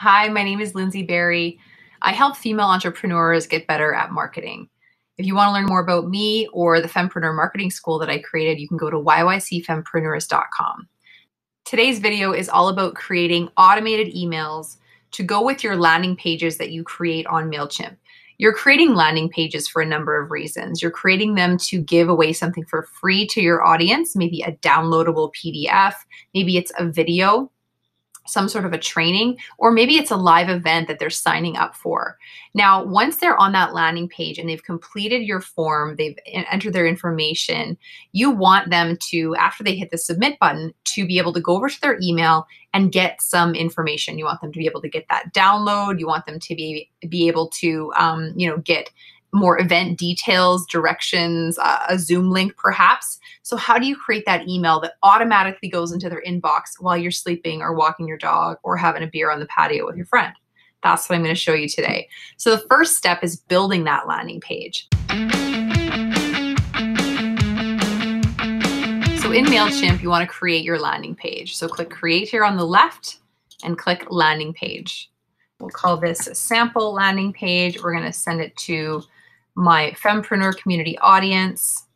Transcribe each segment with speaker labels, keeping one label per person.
Speaker 1: Hi, my name is Lyndsie Barrie. I help female entrepreneurs get better at marketing. If you want to learn more about me or the Fempreneur Marketing School that I created, you can go to yycfempreneurs.com. Today's video is all about creating automated emails to go with your landing pages that you create on MailChimp. You're creating landing pages for a number of reasons. You're creating them to give away something for free to your audience, maybe a downloadable PDF, maybe it's a video some sort of a training, or maybe it's a live event that they're signing up for. Now, once they're on that landing page and they've completed your form, they've entered their information, you want them to, after they hit the submit button, to be able to go over to their email and get some information. You want them to be able to get that download. You want them to be, be able to, um, you know, get more event details, directions, uh, a Zoom link perhaps. So, how do you create that email that automatically goes into their inbox while you're sleeping or walking your dog or having a beer on the patio with your friend? That's what I'm going to show you today. So, the first step is building that landing page. So, in MailChimp, you want to create your landing page. So, click Create here on the left and click Landing Page. We'll call this a sample landing page. We're going to send it to my fempreneur community audience.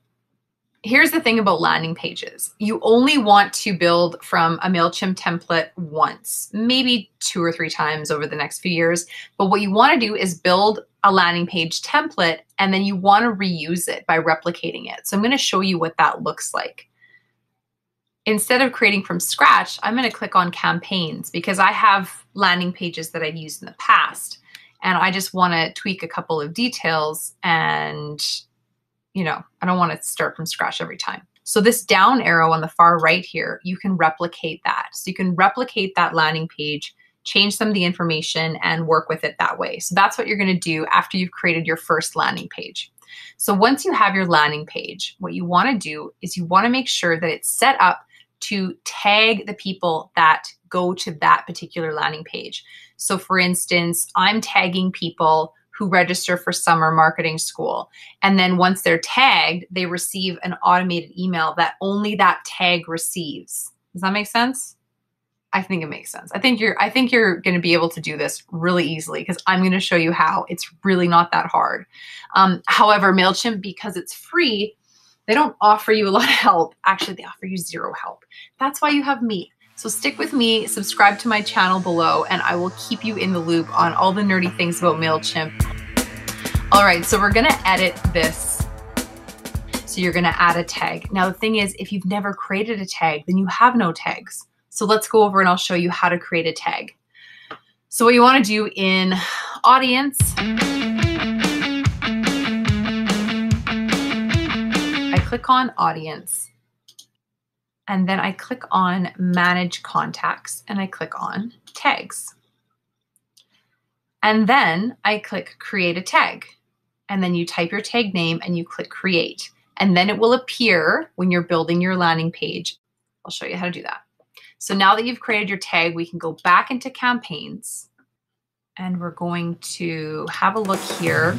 Speaker 1: Here's the thing about landing pages. You only want to build from a MailChimp template once, maybe two or three times over the next few years. But what you want to do is build a landing page template and then you want to reuse it by replicating it. So I'm going to show you what that looks like. Instead of creating from scratch, I'm going to click on campaigns because I have landing pages that I've used in the past and I just want to tweak a couple of details and you know, I don't want to start from scratch every time. So this down arrow on the far right here, you can replicate that. So you can replicate that landing page, change some of the information and work with it that way. So that's what you're going to do after you've created your first landing page. So once you have your landing page, what you want to do is you want to make sure that it's set up to tag the people that go to that particular landing page. So, for instance, I'm tagging people who register for summer marketing school. And then once they're tagged, they receive an automated email that only that tag receives. Does that make sense? I think it makes sense. I think you're I think you're going to be able to do this really easily because I'm going to show you how. It's really not that hard. Um, however, Mailchimp because it's free, they don't offer you a lot of help. Actually, they offer you zero help. That's why you have me. So stick with me, subscribe to my channel below, and I will keep you in the loop on all the nerdy things about MailChimp. All right, so we're gonna edit this. So you're gonna add a tag. Now the thing is, if you've never created a tag, then you have no tags. So let's go over and I'll show you how to create a tag. So what you wanna do in audience, I click on audience and then I click on manage contacts and I click on tags. And then I click create a tag. And then you type your tag name and you click create. And then it will appear when you're building your landing page. I'll show you how to do that. So now that you've created your tag, we can go back into campaigns and we're going to have a look here.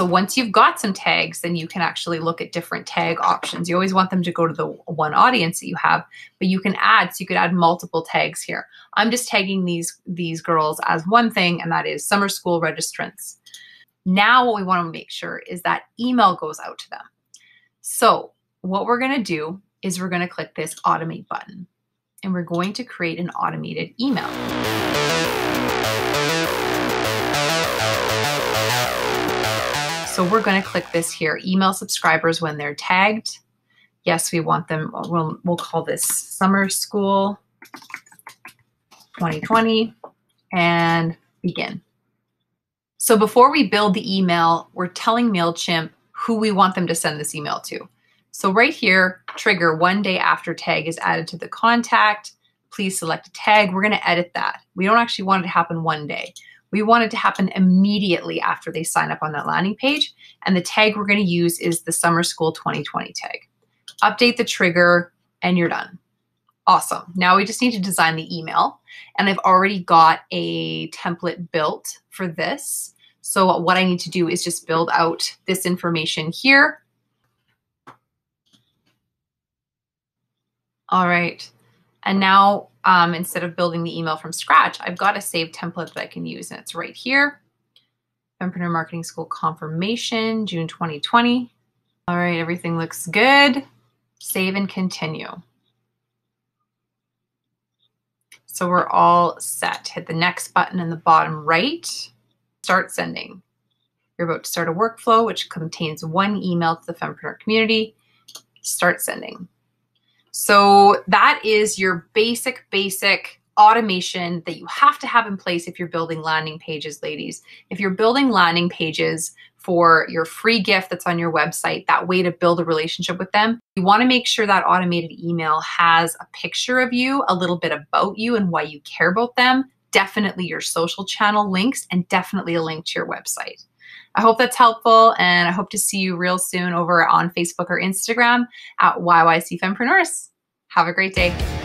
Speaker 1: So once you've got some tags, then you can actually look at different tag options. You always want them to go to the one audience that you have, but you can add, so you could add multiple tags here. I'm just tagging these, these girls as one thing, and that is summer school registrants. Now what we want to make sure is that email goes out to them. So what we're going to do is we're going to click this automate button and we're going to create an automated email. So we're going to click this here, email subscribers when they're tagged. Yes, we want them, we'll, we'll call this summer school 2020 and begin. So before we build the email, we're telling MailChimp who we want them to send this email to. So right here, trigger one day after tag is added to the contact. Please select a tag. We're going to edit that. We don't actually want it to happen one day. We want it to happen immediately after they sign up on that landing page. And the tag we're going to use is the Summer School 2020 tag. Update the trigger and you're done. Awesome. Now we just need to design the email. And I've already got a template built for this. So what I need to do is just build out this information here. All right. And now um, instead of building the email from scratch, I've got a saved template that I can use and it's right here. Fempreneur Marketing School confirmation, June 2020. All right, everything looks good. Save and continue. So we're all set. Hit the next button in the bottom right. Start sending. You're about to start a workflow which contains one email to the Fempreneur community. Start sending. So that is your basic, basic automation that you have to have in place if you're building landing pages, ladies. If you're building landing pages for your free gift that's on your website, that way to build a relationship with them, you want to make sure that automated email has a picture of you, a little bit about you and why you care about them, definitely your social channel links, and definitely a link to your website. I hope that's helpful, and I hope to see you real soon over on Facebook or Instagram at YYC Fempreneurs. Have a great day.